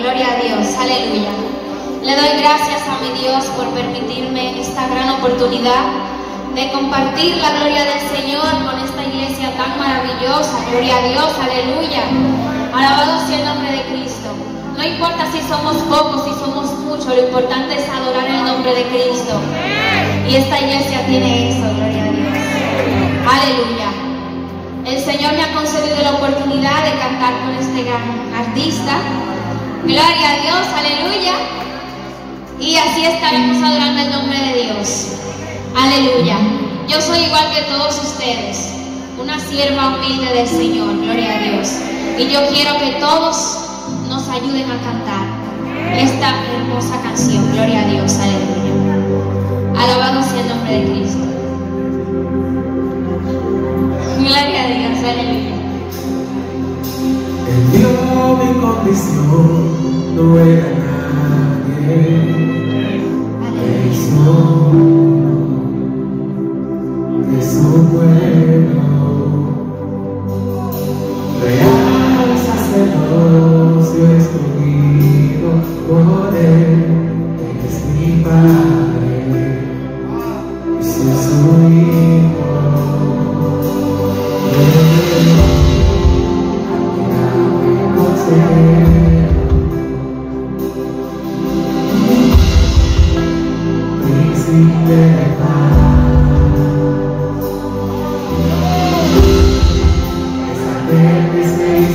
gloria a Dios, aleluya. Le doy gracias a mi Dios por permitirme esta gran oportunidad de compartir la gloria del Señor con esta iglesia tan maravillosa. Gloria a Dios, aleluya. Alabado sea el nombre de Cristo. No importa si somos pocos, si somos muchos, lo importante es adorar el nombre de Cristo. Y esta iglesia tiene eso, gloria a Dios. Aleluya. El Señor me ha concedido la oportunidad de cantar con este gran artista. Gloria a Dios, aleluya. Y así estaremos adorando el nombre de Dios. Aleluya. Yo soy igual que todos ustedes, una sierva humilde del Señor, gloria a Dios. Y yo quiero que todos nos ayuden a cantar esta hermosa canción, gloria a Dios, aleluya. Alabado sea el nombre de Cristo. Gloria a Dios, aleluya. Él dio mi condición, no era nadie. Eso,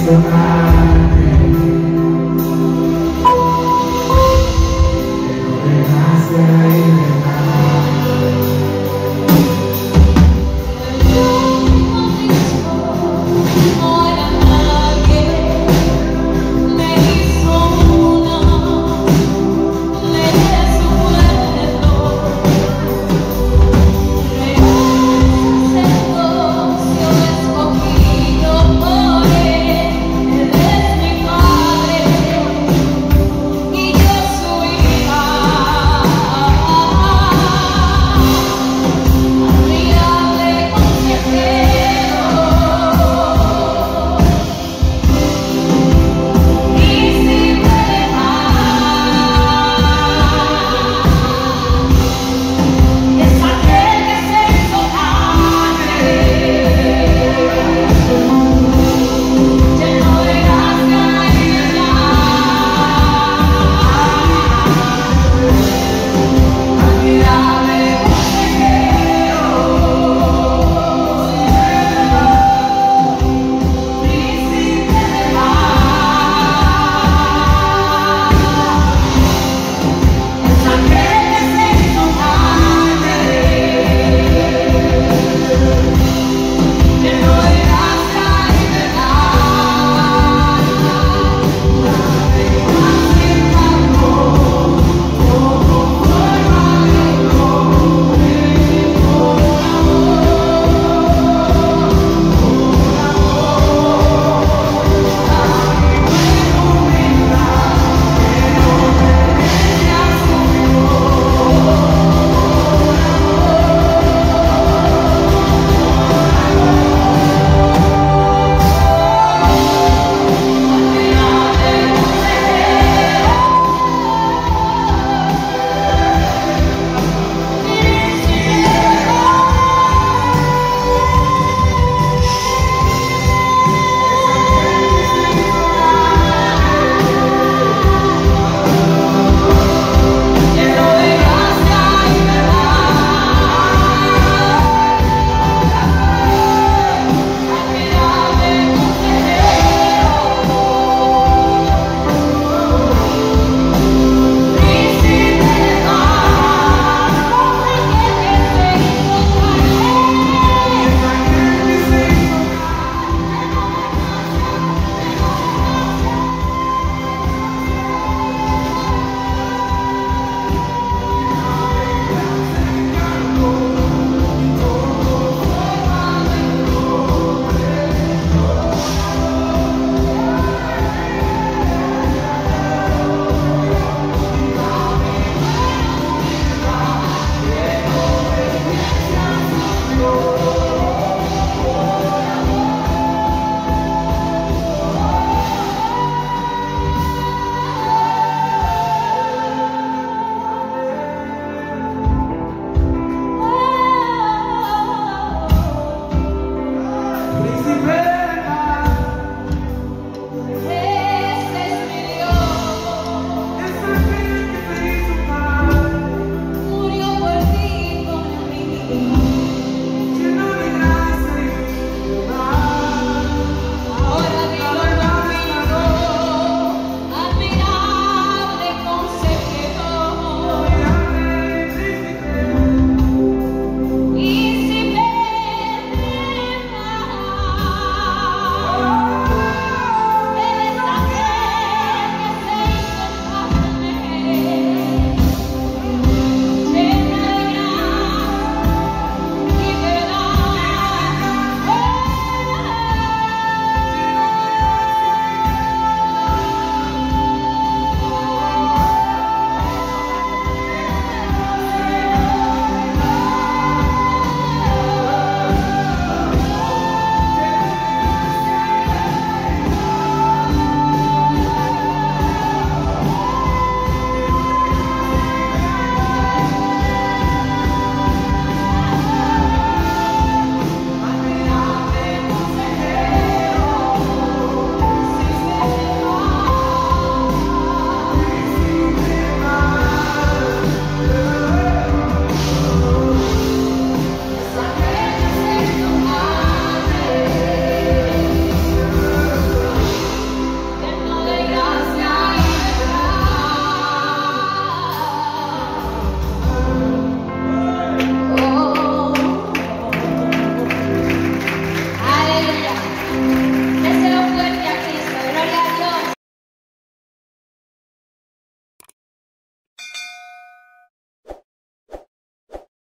the